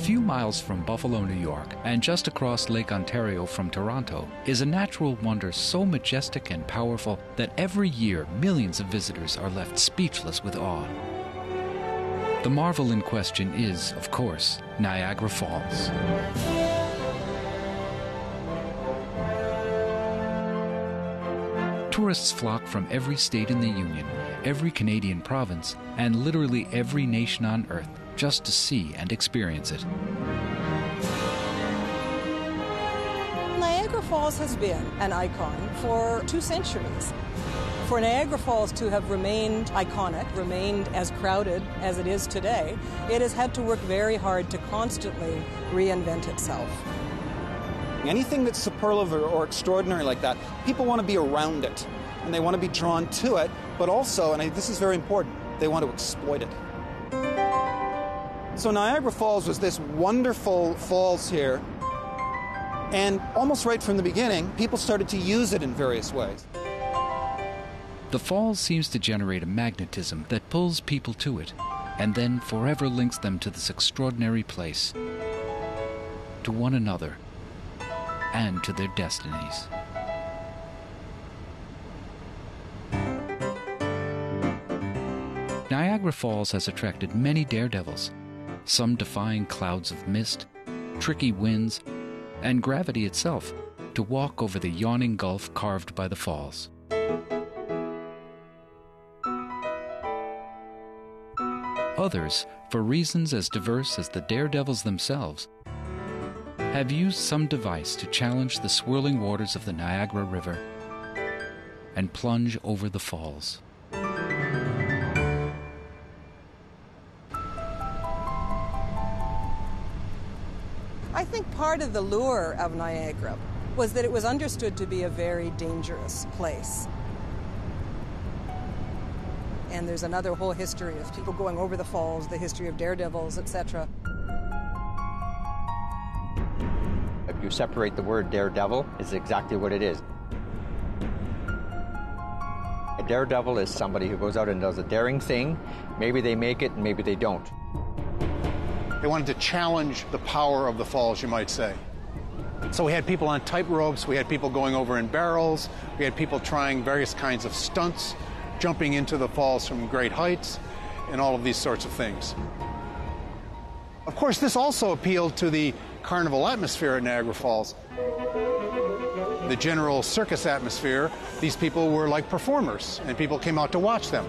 few miles from Buffalo, New York, and just across Lake Ontario from Toronto, is a natural wonder so majestic and powerful that every year millions of visitors are left speechless with awe. The marvel in question is, of course, Niagara Falls. Tourists flock from every state in the Union, every Canadian province, and literally every nation on earth just to see and experience it. Niagara Falls has been an icon for two centuries. For Niagara Falls to have remained iconic, remained as crowded as it is today, it has had to work very hard to constantly reinvent itself. Anything that's superlative or extraordinary like that, people want to be around it and they want to be drawn to it, but also, and this is very important, they want to exploit it. So Niagara Falls was this wonderful falls here, and almost right from the beginning, people started to use it in various ways. The falls seems to generate a magnetism that pulls people to it, and then forever links them to this extraordinary place, to one another, and to their destinies. Niagara Falls has attracted many daredevils, some defying clouds of mist, tricky winds, and gravity itself to walk over the yawning gulf carved by the falls. Others, for reasons as diverse as the daredevils themselves, have used some device to challenge the swirling waters of the Niagara River and plunge over the falls. Part of the lure of Niagara was that it was understood to be a very dangerous place. And there's another whole history of people going over the falls, the history of daredevils, etc. If you separate the word daredevil, it's exactly what it is. A daredevil is somebody who goes out and does a daring thing. Maybe they make it, and maybe they don't. They wanted to challenge the power of the falls, you might say. So we had people on tight ropes, we had people going over in barrels, we had people trying various kinds of stunts, jumping into the falls from great heights, and all of these sorts of things. Of course, this also appealed to the carnival atmosphere at Niagara Falls. The general circus atmosphere, these people were like performers, and people came out to watch them.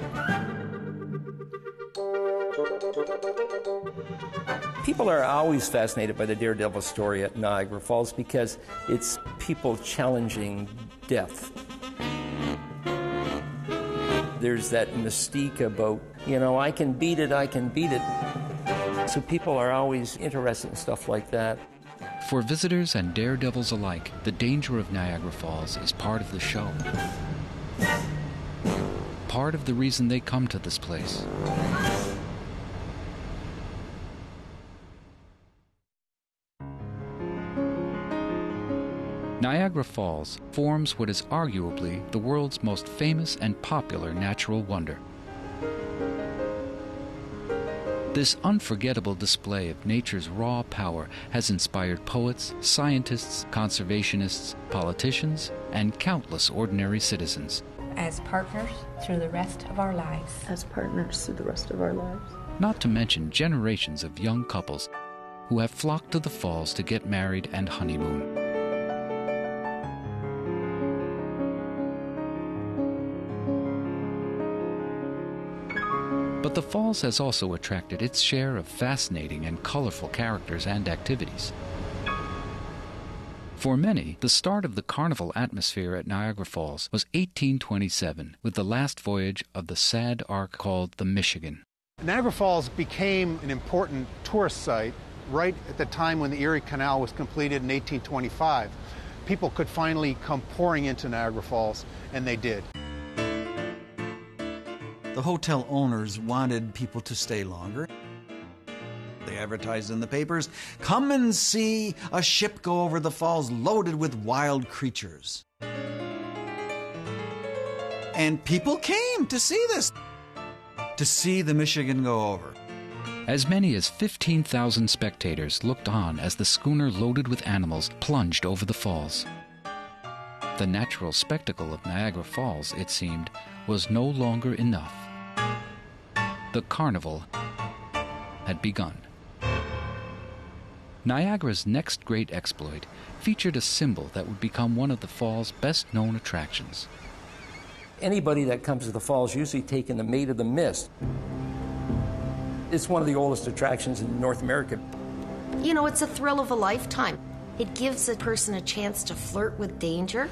People are always fascinated by the Daredevil story at Niagara Falls because it's people challenging death. There's that mystique about, you know, I can beat it, I can beat it. So people are always interested in stuff like that. For visitors and daredevils alike, the danger of Niagara Falls is part of the show. Part of the reason they come to this place. Niagara Falls forms what is arguably the world's most famous and popular natural wonder. This unforgettable display of nature's raw power has inspired poets, scientists, conservationists, politicians, and countless ordinary citizens. As partners through the rest of our lives. As partners through the rest of our lives. Not to mention generations of young couples who have flocked to the falls to get married and honeymoon. But the Falls has also attracted its share of fascinating and colorful characters and activities. For many, the start of the carnival atmosphere at Niagara Falls was 1827 with the last voyage of the sad ark called the Michigan. Niagara Falls became an important tourist site right at the time when the Erie Canal was completed in 1825. People could finally come pouring into Niagara Falls, and they did. The hotel owners wanted people to stay longer. They advertised in the papers come and see a ship go over the falls loaded with wild creatures. And people came to see this, to see the Michigan go over. As many as 15,000 spectators looked on as the schooner loaded with animals plunged over the falls. The natural spectacle of Niagara Falls, it seemed, was no longer enough. The carnival had begun. Niagara's next great exploit featured a symbol that would become one of the fall's best known attractions. Anybody that comes to the falls usually taking the Maid of the Mist. It's one of the oldest attractions in North America. You know, it's a thrill of a lifetime. It gives a person a chance to flirt with danger.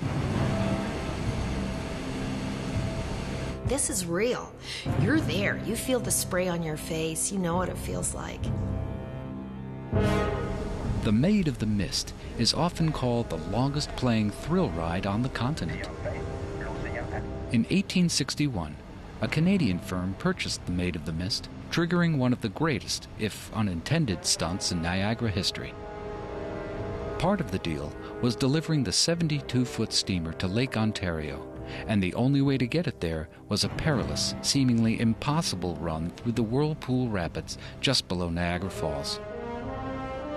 This is real. You're there. You feel the spray on your face. You know what it feels like. The Maid of the Mist is often called the longest playing thrill ride on the continent. In 1861, a Canadian firm purchased the Maid of the Mist, triggering one of the greatest, if unintended, stunts in Niagara history. Part of the deal was delivering the 72 foot steamer to Lake Ontario, and the only way to get it there was a perilous, seemingly impossible run through the Whirlpool Rapids just below Niagara Falls.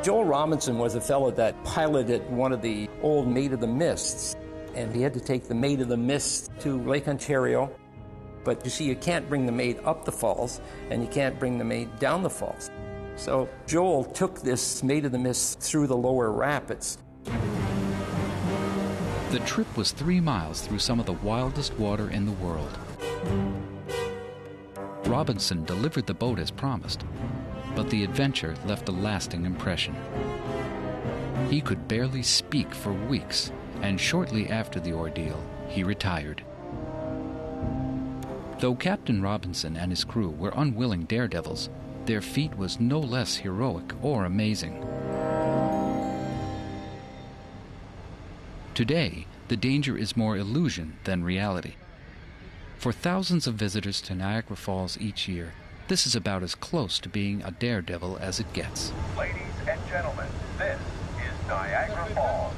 Joel Robinson was a fellow that piloted one of the old Maid of the Mists, and he had to take the Maid of the Mist to Lake Ontario. But you see, you can't bring the maid up the falls, and you can't bring the maid down the falls. So Joel took this Maid of the Mist through the lower rapids. The trip was three miles through some of the wildest water in the world. Robinson delivered the boat as promised, but the adventure left a lasting impression. He could barely speak for weeks, and shortly after the ordeal, he retired. Though Captain Robinson and his crew were unwilling daredevils, their feat was no less heroic or amazing. Today, the danger is more illusion than reality. For thousands of visitors to Niagara Falls each year, this is about as close to being a daredevil as it gets. Ladies and gentlemen, this is Niagara Falls.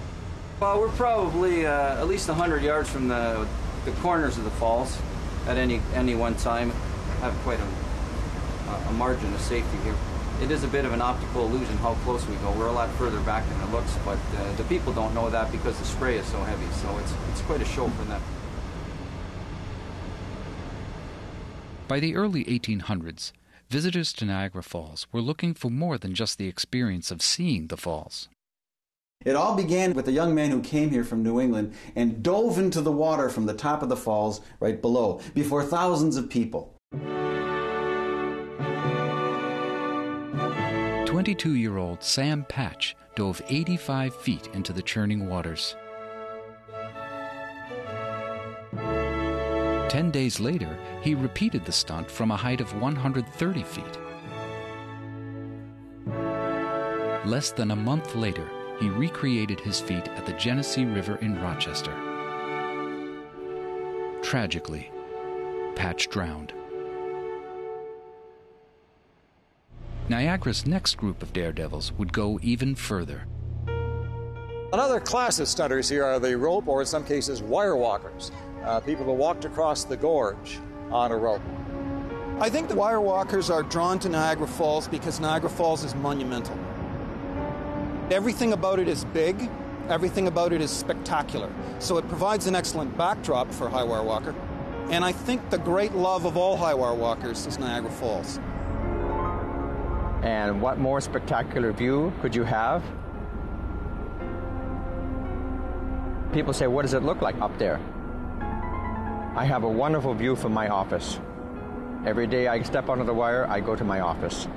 Well, we're probably uh, at least 100 yards from the, the corners of the falls at any, any one time. I have quite a, a margin of safety here. It is a bit of an optical illusion how close we go. We're a lot further back than it looks, but uh, the people don't know that because the spray is so heavy, so it's, it's quite a show for them. By the early 1800s, visitors to Niagara Falls were looking for more than just the experience of seeing the falls. It all began with a young man who came here from New England and dove into the water from the top of the falls right below before thousands of people. 22 year old Sam Patch dove 85 feet into the churning waters. Ten days later, he repeated the stunt from a height of 130 feet. Less than a month later, he recreated his feat at the Genesee River in Rochester. Tragically, Patch drowned. Niagara's next group of daredevils would go even further. Another class of stunters here are the rope, or in some cases, wire walkers. Uh, people who walked across the gorge on a rope. I think the wire walkers are drawn to Niagara Falls because Niagara Falls is monumental. Everything about it is big, everything about it is spectacular. So it provides an excellent backdrop for high wire walker. And I think the great love of all high wire walkers is Niagara Falls. And what more spectacular view could you have? People say, what does it look like up there? I have a wonderful view from my office. Every day I step onto the wire, I go to my office.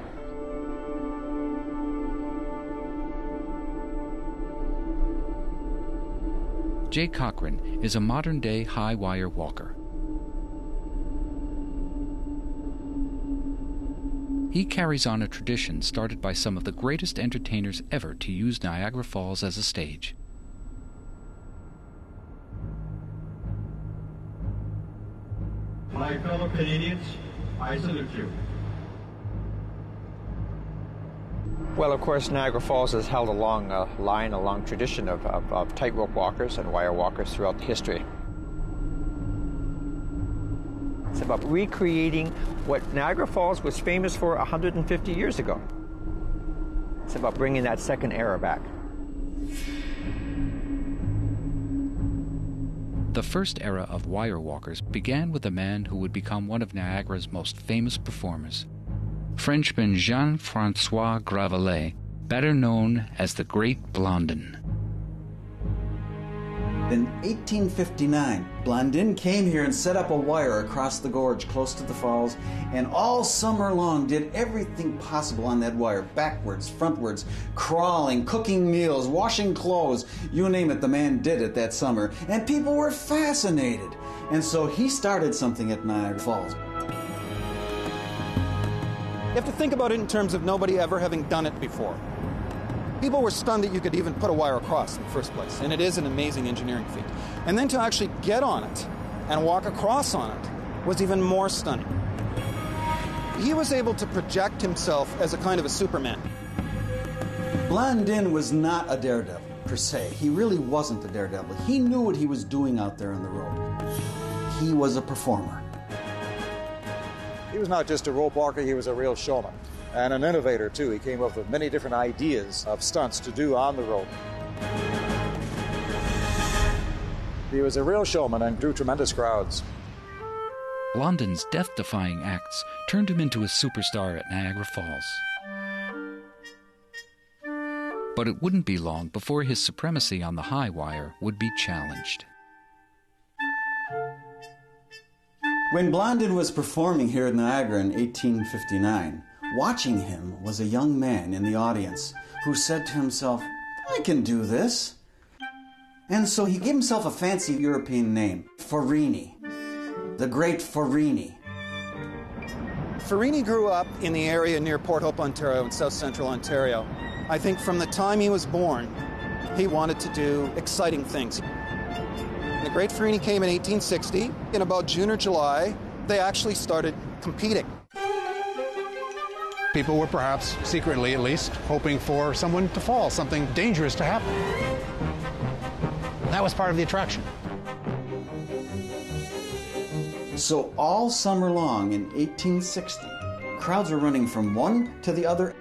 Jay Cochran is a modern day high wire walker. He carries on a tradition started by some of the greatest entertainers ever to use Niagara Falls as a stage. My fellow Canadians, I salute you. Well, of course, Niagara Falls has held a long uh, line, a long tradition of, of, of tightrope walkers and wire walkers throughout history. It's a about recreating what Niagara Falls was famous for 150 years ago. It's about bringing that second era back. The first era of wire walkers began with a man who would become one of Niagara's most famous performers. Frenchman Jean Francois Gravelet, better known as the Great Blondin. In 1859, Blondin came here and set up a wire across the gorge close to the falls, and all summer long did everything possible on that wire backwards, frontwards, crawling, cooking meals, washing clothes you name it, the man did it that summer, and people were fascinated. And so he started something at Niagara Falls. You have to think about it in terms of nobody ever having done it before. People were stunned that you could even put a wire across in the first place, and it is an amazing engineering feat. And then to actually get on it and walk across on it was even more stunning. He was able to project himself as a kind of a Superman. Blondin was not a daredevil, per se. He really wasn't a daredevil. He knew what he was doing out there on the road. He was a performer. He was not just a rope walker, he was a real showman and an innovator too. He came up with many different ideas of stunts to do on the rope. He was a real showman and drew tremendous crowds. Blondin's death defying acts turned him into a superstar at Niagara Falls. But it wouldn't be long before his supremacy on the high wire would be challenged. When Blondin was performing here at Niagara in 1859, Watching him was a young man in the audience who said to himself, I can do this. And so he gave himself a fancy European name, Farini, the great Farini. Farini grew up in the area near Port Hope, Ontario, in south central Ontario. I think from the time he was born, he wanted to do exciting things. The Great Farini came in 1860. In about June or July, they actually started competing. People were perhaps, secretly at least, hoping for someone to fall, something dangerous to happen. That was part of the attraction. So all summer long in 1860, crowds were running from one to the other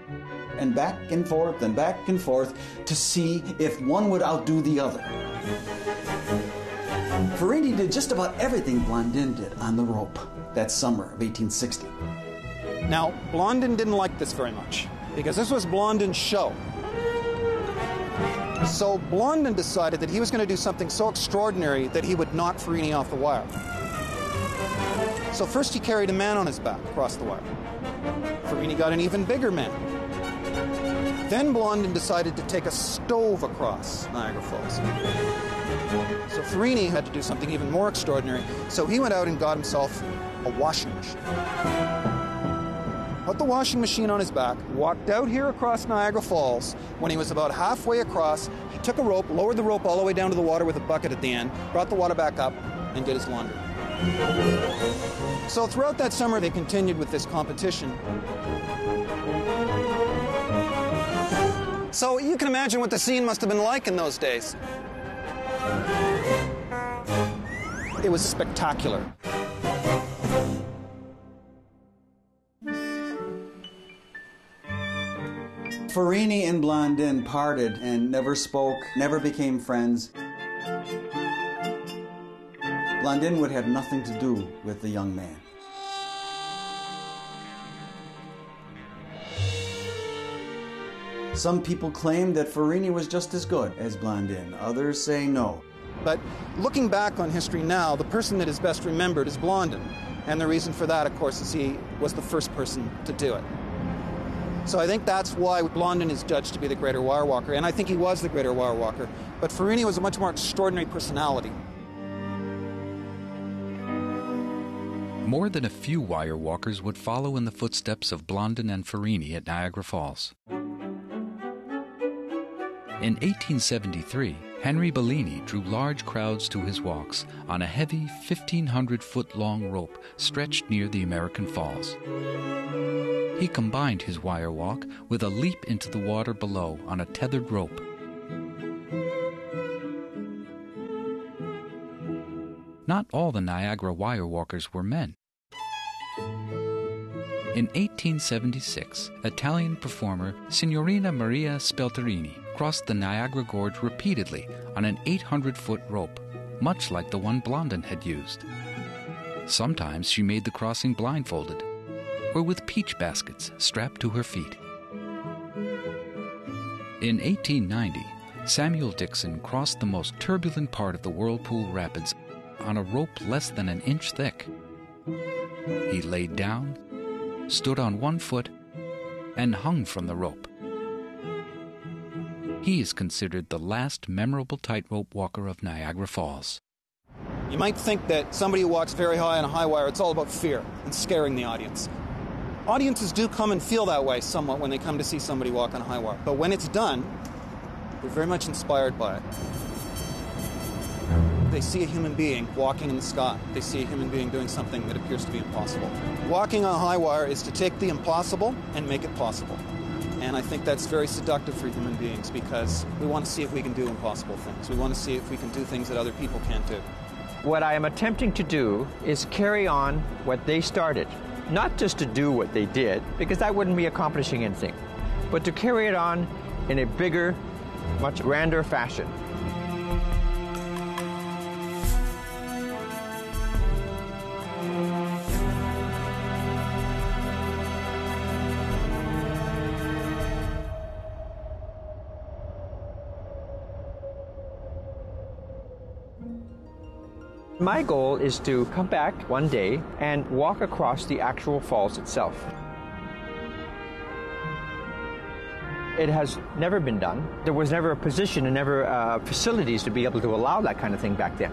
and back and forth and back and forth to see if one would outdo the other. Farini did just about everything Blondin did on the rope that summer of 1860. Now, Blondin didn't like this very much because this was Blondin's show. So Blondin decided that he was going to do something so extraordinary that he would knock Farini off the wire. So first he carried a man on his back across the wire. Farini got an even bigger man. Then Blondin decided to take a stove across Niagara Falls. So Farini had to do something even more extraordinary. So he went out and got himself a washing machine the washing machine on his back, walked out here across Niagara Falls. When he was about halfway across, he took a rope, lowered the rope all the way down to the water with a bucket at the end, brought the water back up, and did his laundry. So throughout that summer, they continued with this competition. So you can imagine what the scene must have been like in those days. It was spectacular. Farini and Blondin parted and never spoke, never became friends. Blondin would have nothing to do with the young man. Some people claim that Farini was just as good as Blondin. Others say no. But looking back on history now, the person that is best remembered is Blondin. And the reason for that, of course, is he was the first person to do it. So I think that's why Blondin is judged to be the greater wire walker, and I think he was the greater wire walker. But Farini was a much more extraordinary personality. More than a few wire walkers would follow in the footsteps of Blondin and Farini at Niagara Falls. In 1873, Henry Bellini drew large crowds to his walks on a heavy 1,500 foot long rope stretched near the American Falls. He combined his wire walk with a leap into the water below on a tethered rope. Not all the Niagara wire walkers were men. In 1876, Italian performer Signorina Maria Spelterini crossed the Niagara Gorge repeatedly on an 800 foot rope, much like the one Blondin had used. Sometimes she made the crossing blindfolded or with peach baskets strapped to her feet. In 1890, Samuel Dixon crossed the most turbulent part of the Whirlpool Rapids on a rope less than an inch thick. He laid down, stood on one foot, and hung from the rope. He is considered the last memorable tightrope walker of Niagara Falls. You might think that somebody who walks very high on a high wire, it's all about fear and scaring the audience. Audiences do come and feel that way somewhat when they come to see somebody walk on a high wire. But when it's done, they're very much inspired by it. They see a human being walking in the sky. They see a human being doing something that appears to be impossible. Walking on a high wire is to take the impossible and make it possible. And I think that's very seductive for human beings because we want to see if we can do impossible things. We want to see if we can do things that other people can't do. What I am attempting to do is carry on what they started. Not just to do what they did, because that wouldn't be accomplishing anything, but to carry it on in a bigger, much grander fashion. My goal is to come back one day and walk across the actual falls itself. It has never been done. There was never a position and never uh, facilities to be able to allow that kind of thing back then.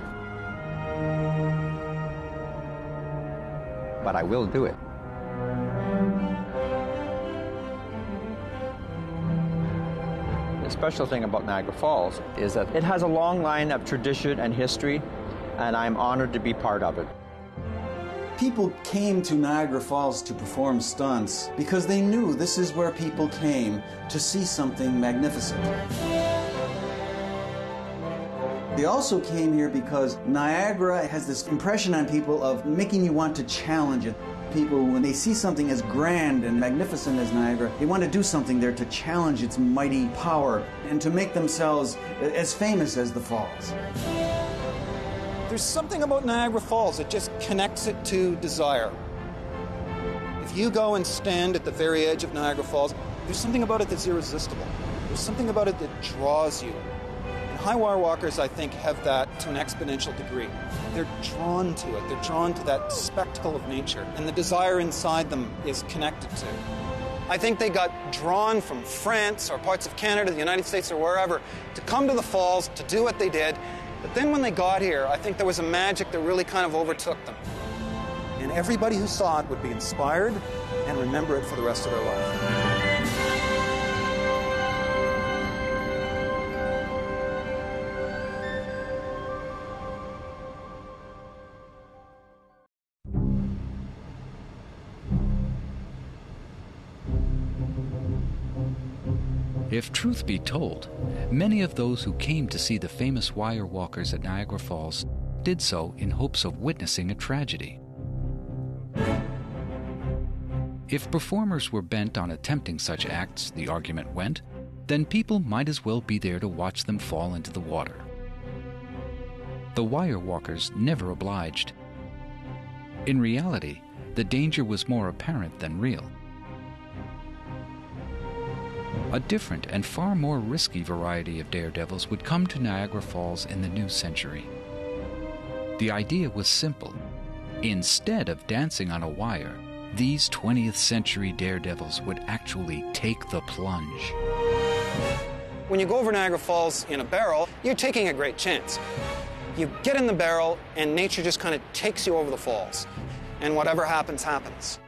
But I will do it. The special thing about Niagara Falls is that it has a long line of tradition and history, and I'm honored to be part of it. People came to Niagara Falls to perform stunts because they knew this is where people came to see something magnificent. They also came here because Niagara has this impression on people of making you want to challenge it. People, when they see something as grand and magnificent as Niagara, they want to do something there to challenge its mighty power and to make themselves as famous as the falls. There's something about Niagara Falls that just connects it to desire. If you go and stand at the very edge of Niagara Falls, there's something about it that's irresistible. There's something about it that draws you. And high wire walkers, I think, have that to an exponential degree. They're drawn to it, they're drawn to that spectacle of nature, and the desire inside them is connected to. I think they got drawn from France or parts of Canada, the United States, or wherever to come to the falls to do what they did but then when they got here, I think there was a magic that really kind of overtook them. And everybody who saw it would be inspired and remember it for the rest of their life. If truth be told, many of those who came to see the famous wire walkers at Niagara Falls did so in hopes of witnessing a tragedy. If performers were bent on attempting such acts, the argument went, then people might as well be there to watch them fall into the water. The wire walkers never obliged. In reality, the danger was more apparent than real. A different and far more risky variety of daredevils would come to Niagara Falls in the new century. The idea was simple. Instead of dancing on a wire, these 20th century daredevils would actually take the plunge. When you go over Niagara Falls in a barrel, you're taking a great chance. You get in the barrel, and nature just kind of takes you over the falls. And whatever happens, happens.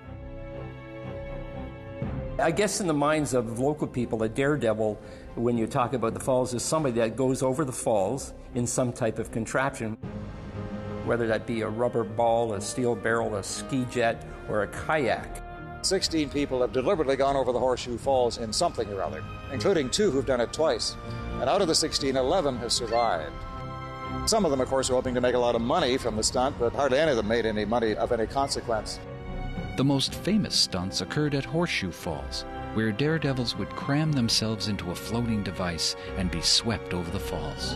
I guess in the minds of local people, a daredevil, when you talk about the falls, is somebody that goes over the falls in some type of contraption, whether that be a rubber ball, a steel barrel, a ski jet, or a kayak. 16 people have deliberately gone over the Horseshoe Falls in something or other, including two who've done it twice. And out of the 16, 11 have survived. Some of them, of course, are hoping to make a lot of money from the stunt, but hardly any of them made any money of any consequence. The most famous stunts occurred at Horseshoe Falls, where daredevils would cram themselves into a floating device and be swept over the falls.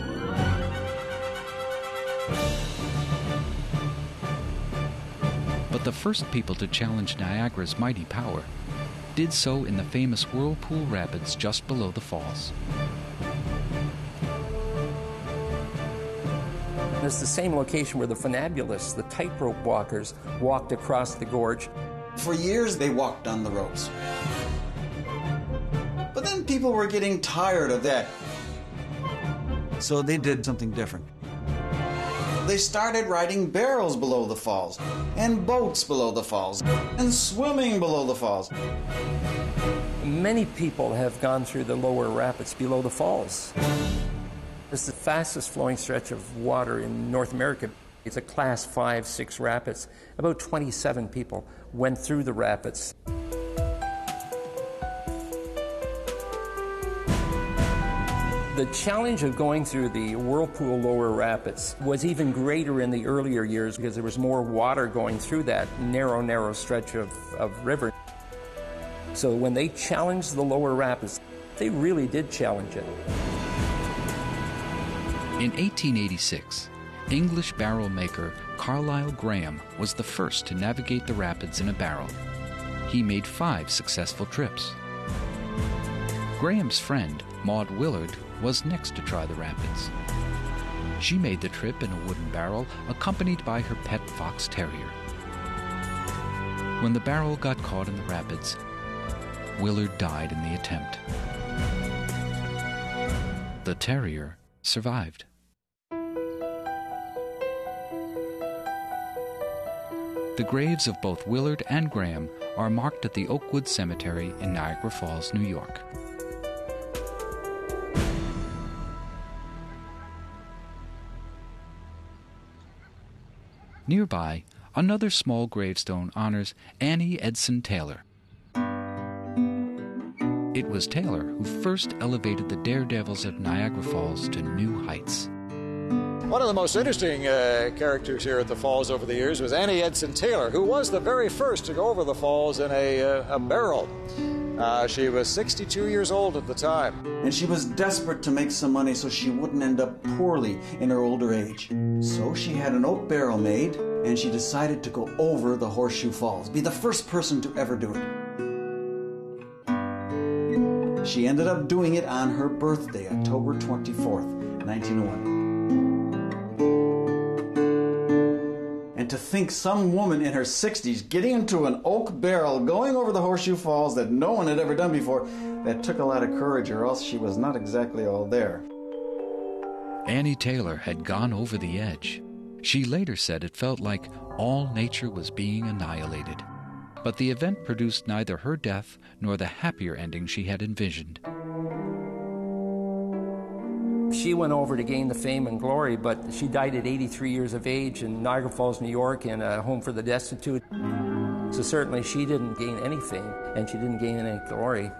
But the first people to challenge Niagara's mighty power did so in the famous Whirlpool Rapids just below the falls. It's the same location where the funambulists, the tightrope walkers, walked across the gorge. For years, they walked on the ropes. But then people were getting tired of that. So they did something different. They started riding barrels below the falls, and boats below the falls, and swimming below the falls. Many people have gone through the lower rapids below the falls. It's the fastest flowing stretch of water in North America. It's a class 5 6 rapids. About 27 people went through the rapids. The challenge of going through the Whirlpool Lower Rapids was even greater in the earlier years because there was more water going through that narrow, narrow stretch of, of river. So when they challenged the Lower Rapids, they really did challenge it. In 1886, English barrel maker Carlisle Graham was the first to navigate the rapids in a barrel. He made five successful trips. Graham's friend, Maud Willard, was next to try the rapids. She made the trip in a wooden barrel, accompanied by her pet fox terrier. When the barrel got caught in the rapids, Willard died in the attempt. The terrier survived. The graves of both Willard and Graham are marked at the Oakwood Cemetery in Niagara Falls, New York. Nearby, another small gravestone honors Annie Edson Taylor. It was Taylor who first elevated the daredevils of Niagara Falls to new heights. One of the most interesting uh, characters here at the falls over the years was Annie Edson Taylor, who was the very first to go over the falls in a, uh, a barrel. Uh, she was 62 years old at the time. And she was desperate to make some money so she wouldn't end up poorly in her older age. So she had an oak barrel made, and she decided to go over the Horseshoe Falls, be the first person to ever do it. She ended up doing it on her birthday, October 24th, 1901. To think some woman in her 60s getting into an oak barrel, going over the Horseshoe Falls that no one had ever done before, that took a lot of courage, or else she was not exactly all there. Annie Taylor had gone over the edge. She later said it felt like all nature was being annihilated. But the event produced neither her death nor the happier ending she had envisioned. She went over to gain the fame and glory, but she died at 83 years of age in Niagara Falls, New York, in a home for the destitute. So certainly she didn't gain any fame, and she didn't gain any glory.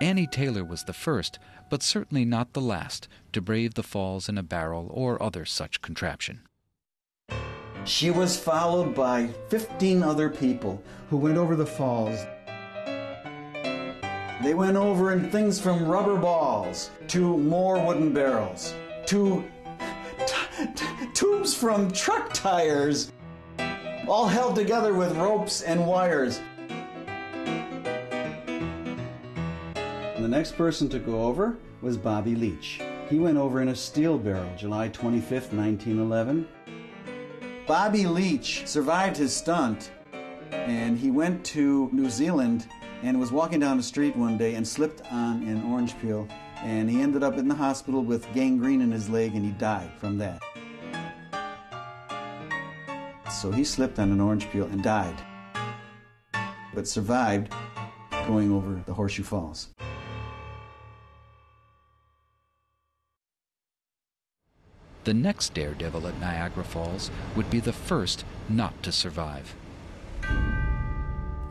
Annie Taylor was the first, but certainly not the last, to brave the falls in a barrel or other such contraption. She was followed by 15 other people who went over the falls. They went over in things from rubber balls to more wooden barrels to tubes from truck tires, all held together with ropes and wires. The next person to go over was Bobby Leach. He went over in a steel barrel July 25th, 1911. Bobby Leach survived his stunt and he went to New Zealand and was walking down the street one day and slipped on an orange peel and he ended up in the hospital with gangrene in his leg and he died from that. So he slipped on an orange peel and died, but survived going over the Horseshoe Falls. The next daredevil at Niagara Falls would be the first not to survive.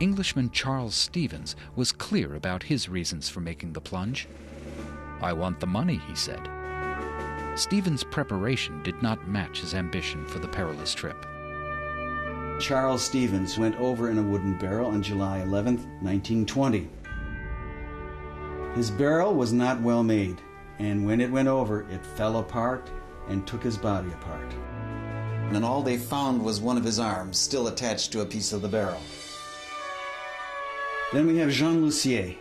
Englishman Charles Stephens was clear about his reasons for making the plunge. I want the money, he said. Stephens' preparation did not match his ambition for the perilous trip. Charles Stephens went over in a wooden barrel on July 11, 1920. His barrel was not well made, and when it went over, it fell apart and took his body apart. And all they found was one of his arms still attached to a piece of the barrel. Then we have Jean Lussier,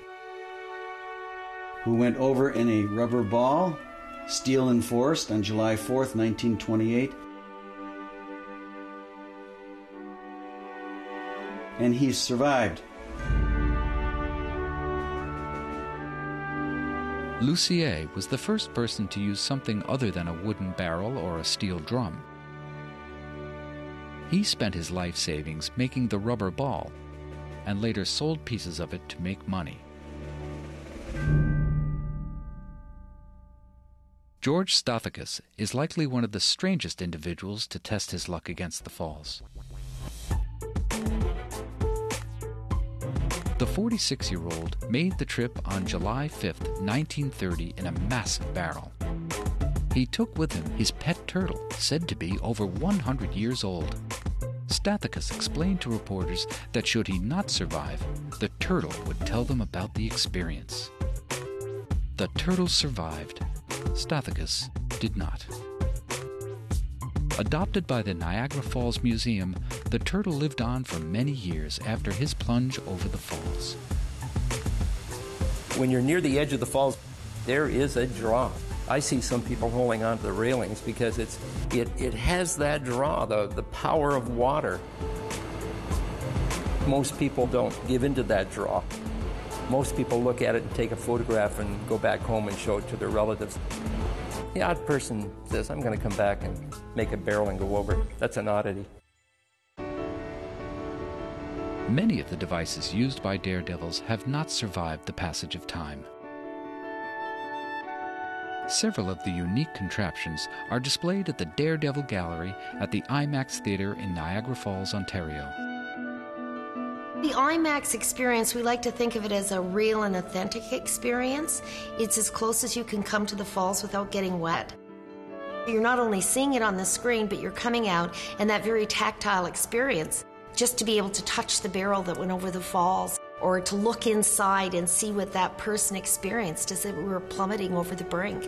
who went over in a rubber ball, steel enforced, on July 4th, 1928. And he survived. Lussier was the first person to use something other than a wooden barrel or a steel drum. He spent his life savings making the rubber ball and later sold pieces of it to make money. George Stathakis is likely one of the strangest individuals to test his luck against the falls. The 46 year old made the trip on July 5, 1930, in a massive barrel. He took with him his pet turtle, said to be over 100 years old. Stathakis explained to reporters that should he not survive, the turtle would tell them about the experience. The turtle survived. Stathakis did not. Adopted by the Niagara Falls Museum, the turtle lived on for many years after his plunge over the falls. When you're near the edge of the falls, there is a draw. I see some people holding onto the railings because it's it, it has that draw, the, the power of water. Most people don't give into that draw. Most people look at it and take a photograph and go back home and show it to their relatives. The odd person says, I'm going to come back and make a barrel and go over. That's an oddity. Many of the devices used by daredevils have not survived the passage of time. Several of the unique contraptions are displayed at the Daredevil Gallery at the IMAX Theatre in Niagara Falls, Ontario. The IMAX experience, we like to think of it as a real and authentic experience. It's as close as you can come to the falls without getting wet. You're not only seeing it on the screen, but you're coming out and that very tactile experience. Just to be able to touch the barrel that went over the falls, or to look inside and see what that person experienced as they were plummeting over the brink.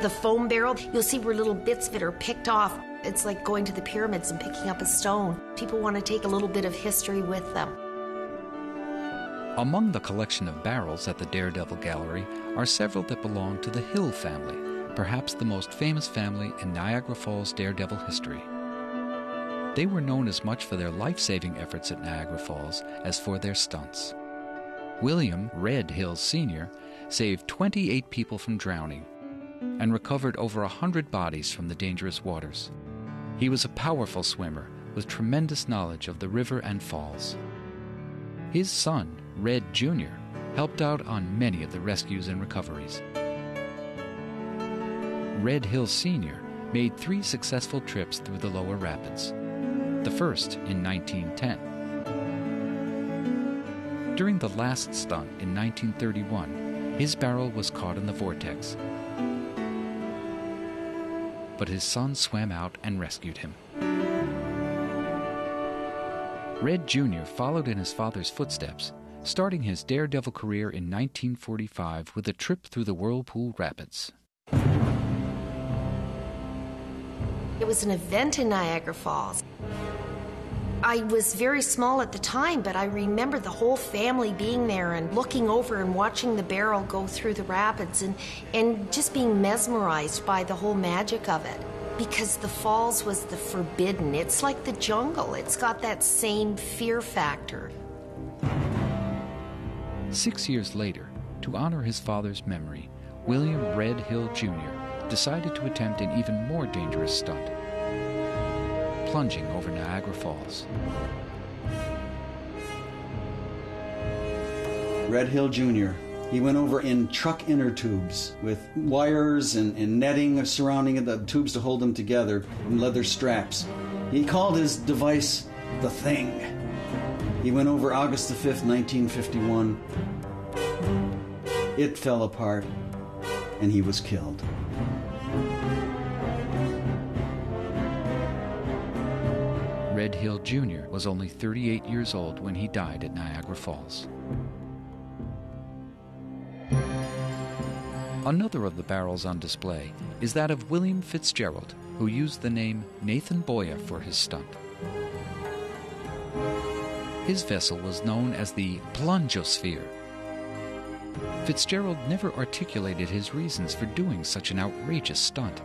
The foam barrel, you'll see where little bits of it are picked off it's like going to the pyramids and picking up a stone. People want to take a little bit of history with them. Among the collection of barrels at the Daredevil Gallery are several that belong to the Hill family, perhaps the most famous family in Niagara Falls Daredevil history. They were known as much for their life saving efforts at Niagara Falls as for their stunts. William Red Hill Sr. saved 28 people from drowning and recovered over a hundred bodies from the dangerous waters. He was a powerful swimmer with tremendous knowledge of the river and falls. His son, Red Jr., helped out on many of the rescues and recoveries. Red Hill Sr. made three successful trips through the lower rapids, the first in 1910. During the last stunt in 1931, his barrel was caught in the vortex but his son swam out and rescued him. Red Jr. followed in his father's footsteps, starting his daredevil career in 1945 with a trip through the Whirlpool Rapids. It was an event in Niagara Falls. I was very small at the time, but I remember the whole family being there and looking over and watching the barrel go through the rapids and, and just being mesmerized by the whole magic of it. Because the falls was the forbidden. It's like the jungle, it's got that same fear factor. Six years later, to honor his father's memory, William Red Hill Jr. decided to attempt an even more dangerous stunt plunging over Niagara Falls. Red Hill Jr. He went over in truck inner tubes with wires and, and netting surrounding the tubes to hold them together and leather straps. He called his device the Thing. He went over August the 5th, 1951. It fell apart and he was killed. Red Hill Jr. was only 38 years old when he died at Niagara Falls. Another of the barrels on display is that of William Fitzgerald, who used the name Nathan Boya for his stunt. His vessel was known as the Plunge-O-Sphere. Fitzgerald never articulated his reasons for doing such an outrageous stunt.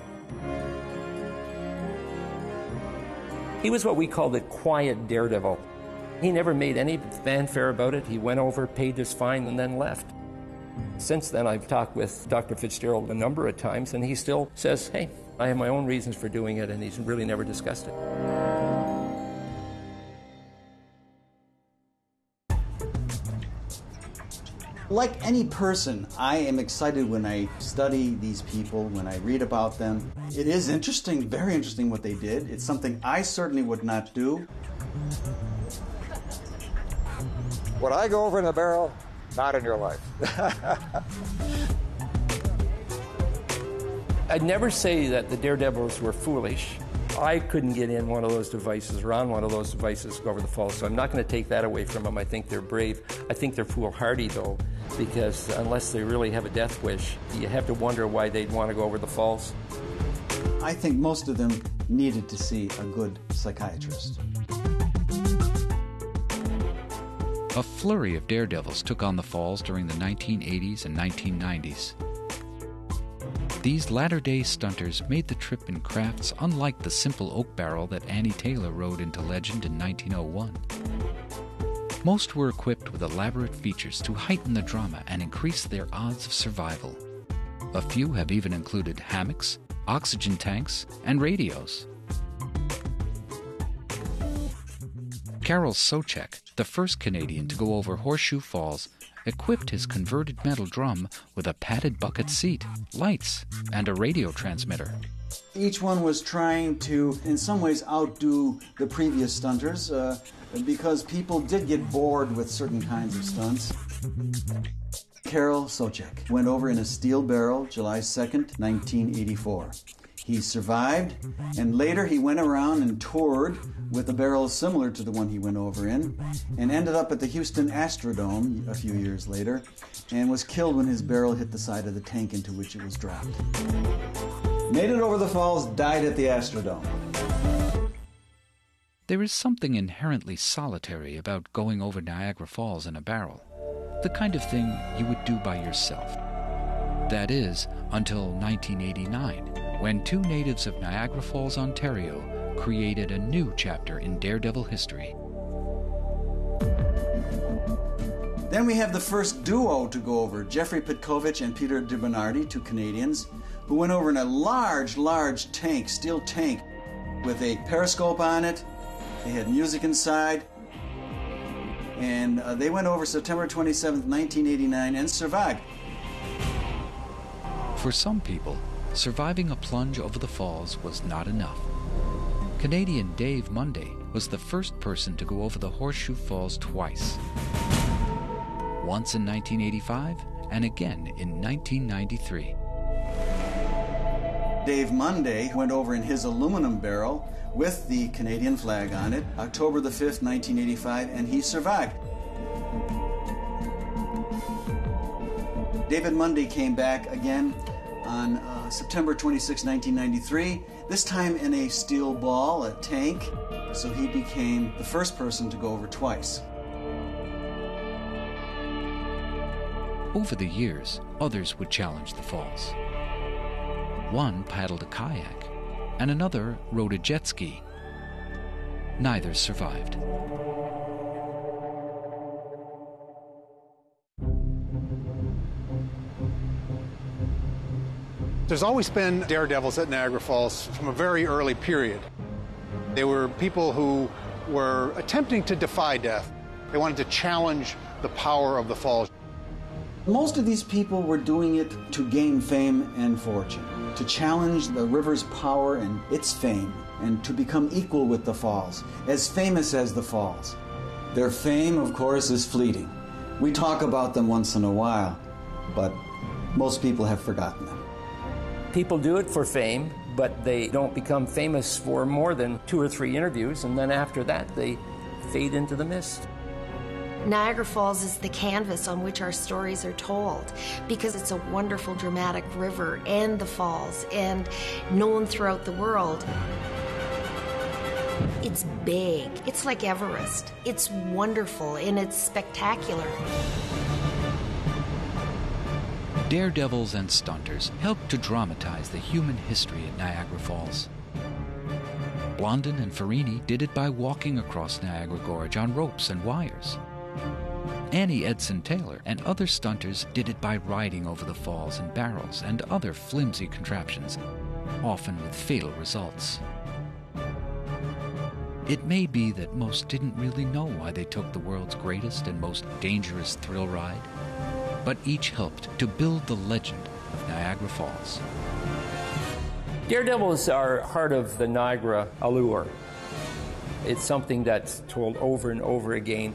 He was what we called a quiet daredevil. He never made any fanfare about it. He went over, paid his fine, and then left. Since then, I've talked with Dr. Fitzgerald a number of times, and he still says, hey, I have my own reasons for doing it, and he's really never discussed it. Like any person, I am excited when I study these people, when I read about them. It is interesting, very interesting what they did. It's something I certainly would not do. Would I go over in a barrel? Not in your life. I'd never say that the daredevils were foolish. I couldn't get in one of those devices or on one of those devices go over the falls, so I'm not going to take that away from them. I think they're brave. I think they're foolhardy, though, because unless they really have a death wish, you have to wonder why they'd want to go over the falls. I think most of them needed to see a good psychiatrist. A flurry of daredevils took on the falls during the 1980s and 1990s. These latter day stunters made the trip in crafts unlike the simple oak barrel that Annie Taylor rode into legend in 1901. Most were equipped with elaborate features to heighten the drama and increase their odds of survival. A few have even included hammocks, oxygen tanks, and radios. Karel Soucek, the first Canadian to go over Horseshoe Falls, equipped his converted metal drum with a padded bucket seat, lights, and a radio transmitter. Each one was trying to, in some ways, outdo the previous stunters uh, because people did get bored with certain kinds of stunts. Karel Soucek went over in a steel barrel July 2nd, 1984. He survived, and later he went around and toured with a barrel similar to the one he went over in, and ended up at the Houston Astrodome a few years later, and was killed when his barrel hit the side of the tank into which it was dropped. Made it over the falls, died at the Astrodome. There is something inherently solitary about going over Niagara Falls in a barrel, the kind of thing you would do by yourself. That is, until 1989, when two natives of Niagara Falls, Ontario, created a new chapter in Daredevil history. Then we have the first duo to go over Jeffrey Petkovich and Peter DeBernardi, two Canadians, who went over in a large, large tank, steel tank, with a periscope on it. They had music inside. And uh, they went over September 27th, 1989, and survived. For some people, surviving a plunge over the falls was not enough. Canadian Dave Munday was the first person to go over the Horseshoe Falls twice. Once in 1985 and again in 1993. Dave Munday went over in his aluminum barrel with the Canadian flag on it, October the 5th, 1985, and he survived. David Munday came back again on uh, September 26, 1993, this time in a steel ball, a tank, so he became the first person to go over twice. Over the years, others would challenge the falls. One paddled a kayak, and another rode a jet ski. Neither survived. There's always been daredevils at Niagara Falls from a very early period. They were people who were attempting to defy death. They wanted to challenge the power of the falls. Most of these people were doing it to gain fame and fortune, to challenge the river's power and its fame, and to become equal with the falls, as famous as the falls. Their fame, of course, is fleeting. We talk about them once in a while, but most people have forgotten them. People do it for fame, but they don't become famous for more than two or three interviews, and then after that, they fade into the mist. Niagara Falls is the canvas on which our stories are told because it's a wonderful, dramatic river and the falls and known throughout the world. It's big. It's like Everest. It's wonderful and it's spectacular. Daredevils and stunters helped to dramatize the human history at Niagara Falls. Blondin and Farini did it by walking across Niagara Gorge on ropes and wires. Annie Edson Taylor and other stunters did it by riding over the falls in barrels and other flimsy contraptions, often with fatal results. It may be that most didn't really know why they took the world's greatest and most dangerous thrill ride, but each helped to build the legend of Niagara Falls. Daredevils are part of the Niagara allure. It's something that's told over and over again.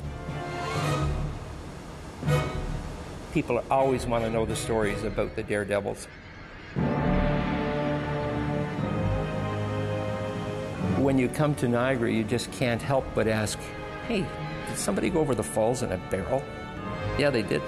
People always want to know the stories about the Daredevils. When you come to Niagara, you just can't help but ask, hey, did somebody go over the falls in a barrel? Yeah, they did.